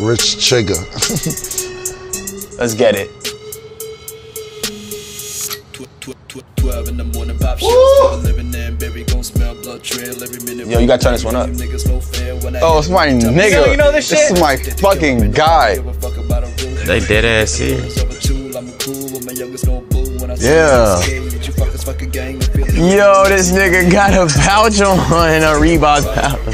Rich Chigga. Let's get it. Yo, you gotta turn this one up. Oh, it's my nigga. Yo, you know this This is my fucking guy. They dead ass serious. Yeah. Yo, this nigga got a pouch on and a Reebok pouch.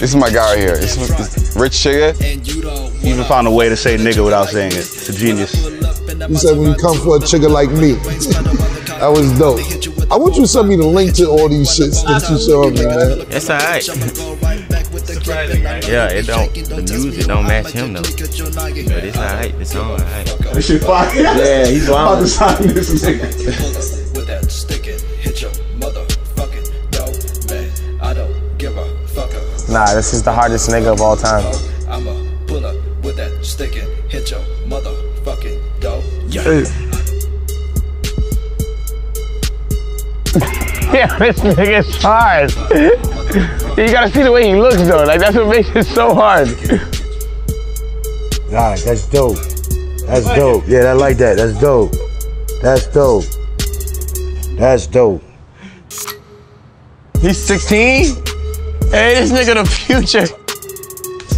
This is my guy right here. This is this Rich Chigga. He even found a way to say nigga without saying it. It's a genius. You said when you come for a chigga like me. that was dope. I want you to send me the link to all these shits that you showed me, man. That's alright. Yeah, it don't. The music don't match him though. But it's alright. It's alright. This shit fire. Yeah, he's about to wild. sign this nigga. Nah, this is the hardest nigga of all time. I'ma pull up with that stick and hit your motherfucking dog. Yeah. yeah, this nigga's hard. you gotta see the way he looks though. Like that's what makes it so hard. Nah, that's dope. That's dope. Yeah, I like that. That's dope. That's dope. That's dope. He's 16? Hey, this nigga the future.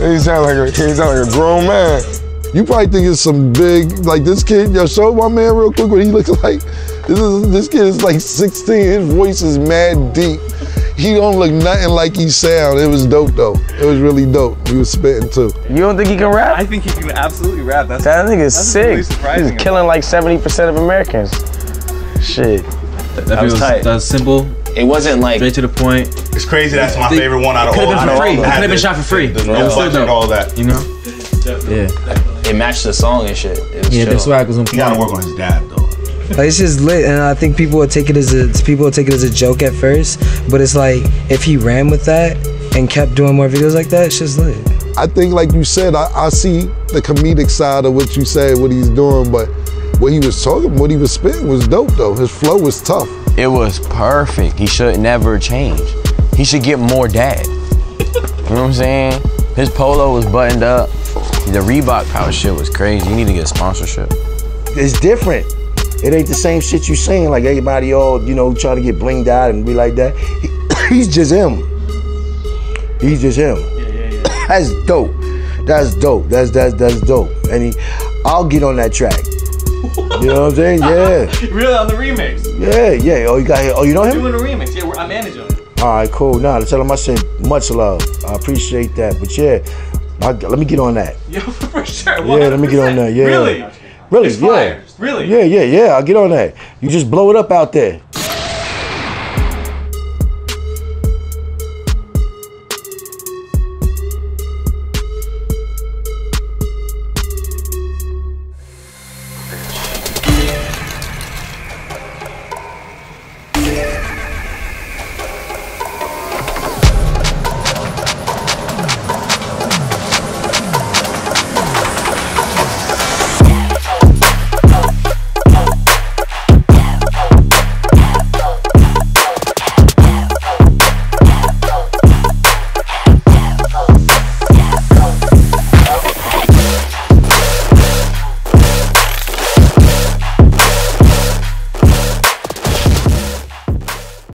He sound like a, he sound like a grown man. You probably think it's some big, like this kid. Yo, show my man real quick what he looks like. This is this kid is like 16. His voice is mad deep. He don't look nothing like he sound. It was dope though. It was really dope. He was spitting too. You don't think he can rap? I think he can absolutely rap. That's That nigga's that's sick. really. He's killing like 70% of Americans. Shit. That, That was tight. That's simple, It wasn't like straight to the point. It's crazy. That's my They- favorite one out of Could've all. been for free. that. could've been shot for free. The, the, It was budget all that. You know? Yeah. it matched the song and shit. It was Yeah, chill. the swag was on He gotta work on his dad though. Like, it's just lit, and I think people will take it as a people will take it as a joke at first, but it's like if he ran with that and kept doing more videos like that, it's just lit. I think, like you said, I, I see the comedic side of what you said, what he's doing, but what he was talking, what he was spitting was dope though. His flow was tough. It was perfect. He should never change. He should get more dad. You know what I'm saying? His polo was buttoned up. The Reebok power shit was crazy. You need to get a sponsorship. It's different. It ain't the same shit you saying. Like everybody all, you know, try to get blinged out and be like that. He, he's just him. He's just him. Yeah, yeah, yeah. That's dope. That's dope. That's that's that's dope. And he, I'll get on that track. You know what I'm saying? Yeah. Really on the remix. Yeah, yeah. Oh, you got him. Oh, you know him? Doing a remix. Yeah, I manage him. All right, cool. Nah, tell him I said much love. I appreciate that. But yeah, I, let me get on that. Yo, for sure. Yeah, let me get on that. Yeah. Really? Really? It's yeah. fire. Really? Yeah, yeah, yeah. I'll get on that. You just blow it up out there.